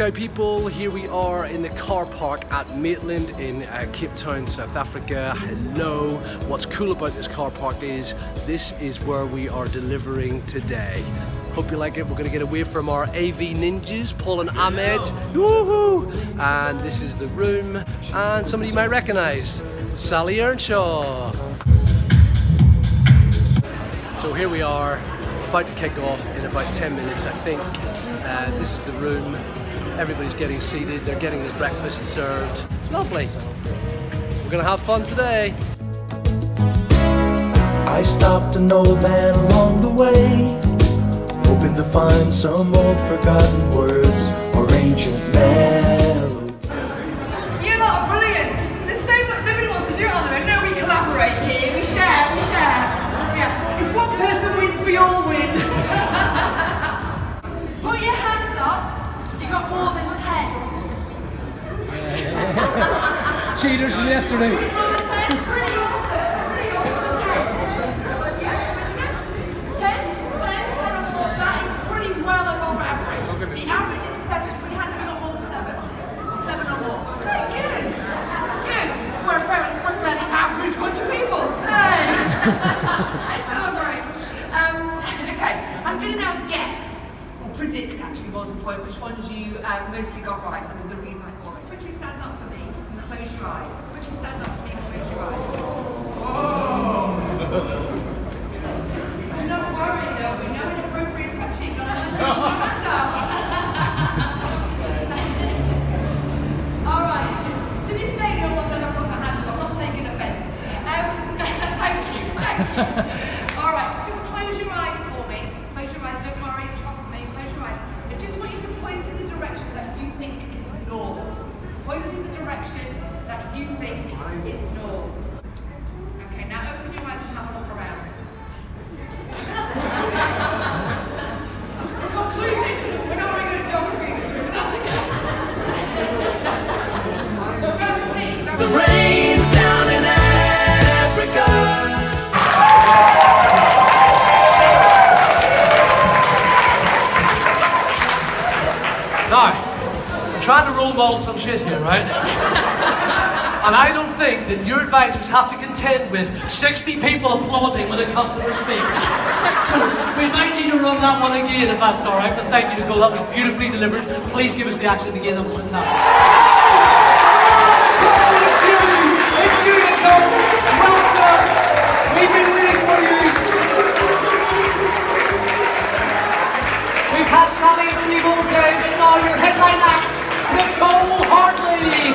Sky people, here we are in the car park at Maitland in uh, Cape Town, South Africa. Hello. What's cool about this car park is this is where we are delivering today. Hope you like it. We're going to get away from our AV ninjas, Paul and Ahmed. Woohoo! And this is the room, and somebody you might recognize, Sally Earnshaw. So here we are, about to kick off in about 10 minutes, I think. Uh, this is the room. Everybody's getting seated. They're getting their breakfast served. Lovely. We're gonna have fun today. I stopped an old man along the way, hoping to find some old forgotten words or ancient melodies. You lot are brilliant. There's so much. Nobody wants to do it on their own. No, we collaborate here. We share. We share. Yeah. If one person wins, we all win. Put your hands up. If you got more than ten. Cheaters from yesterday. Pretty more than ten. Pretty awesome. Pretty awesome. Ten. Yeah. Ten. Ten. Ten or more. That is pretty well above average. The average is seven. Put your hand. Have you got more than seven? Seven or more. Okay. Good. Good. We're a fairly, we're a fairly average bunch of people. Hey. I celebrate. Um, okay. I'm going to now guess or predict actually was the point which ones you um, mostly got right and there's a reason for it. Quickly stand up for me and close your eyes. Quickly stand up for me and close your eyes. Not worry though, we know inappropriate touching, unless you hand up. Alright, to this day no one's ever put their hand up, I'm not taking offence. Um, thank you, thank you. Point in the direction that you think is north. some shit here, right? and I don't think that your advisors have to contend with 60 people applauding when a customer speaks. So we might need to run that one again if that's all right, but thank you, Nicole. That was beautifully delivered. Please give us the action again. That was fantastic. We've been waiting for you. We've had Sally and all now your headline act. Nicole Hartley.